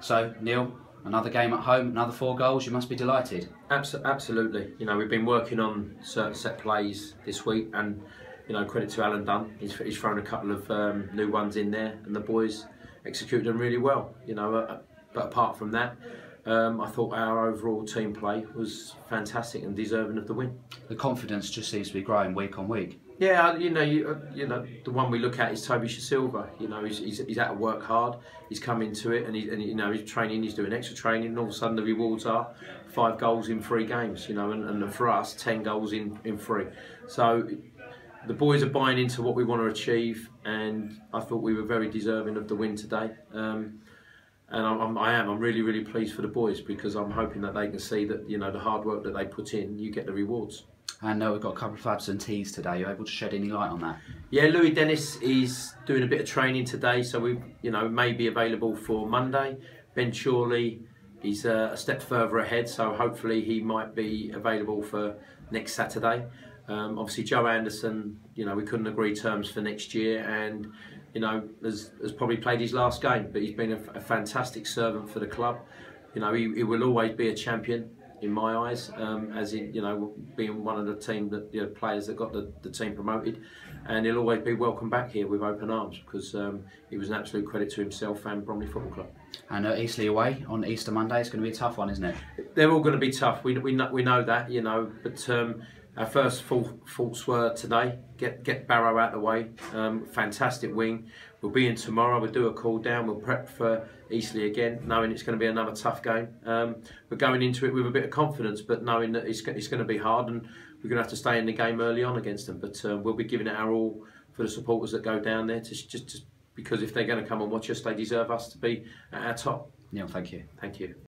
So, Neil, another game at home, another four goals. You must be delighted. Abs- absolutely. You know, we've been working on certain set plays this week, and you know, credit to Alan Dunn. He's, he's thrown a couple of um, new ones in there, and the boys executed them really well. You know, uh, but apart from that. Um, I thought our overall team play was fantastic and deserving of the win. The confidence just seems to be growing week on week. Yeah, you know, you, uh, you know, the one we look at is Toby Silva. You know, he's, he's, he's out to work hard. He's come into it, and, he, and you know, he's training. He's doing extra training, and all of a sudden the rewards are five goals in three games. You know, and, and for us, ten goals in in three. So the boys are buying into what we want to achieve, and I thought we were very deserving of the win today. Um, and I'm, I am. I'm really, really pleased for the boys because I'm hoping that they can see that you know the hard work that they put in, you get the rewards. I know we've got a couple of absentees today. Are you able to shed any light on that? Yeah, Louis Dennis is doing a bit of training today, so we, you know, may be available for Monday. Ben Chorley, he's uh, a step further ahead, so hopefully he might be available for next Saturday. Um, obviously, Joe Anderson, you know, we couldn't agree terms for next year, and you know, has, has probably played his last game, but he's been a, a fantastic servant for the club. You know, he, he will always be a champion in my eyes, um, as in you know being one of the team that you know, players that got the, the team promoted, and he'll always be welcome back here with open arms because um, he was an absolute credit to himself and Bromley Football Club. And uh, Eastleigh away on Easter Monday is going to be a tough one, isn't it? They're all going to be tough. We, we know we know that you know, but. Um, our first full faults were today. Get get Barrow out of the way. Um, fantastic wing. We'll be in tomorrow. We'll do a cool down. We'll prep for Eastleigh again, knowing it's going to be another tough game. Um, we're going into it with a bit of confidence, but knowing that it's, it's going to be hard and we're going to have to stay in the game early on against them. But uh, we'll be giving it our all for the supporters that go down there, to, just, just because if they're going to come and watch us, they deserve us to be at our top. Neil, thank you. Thank you.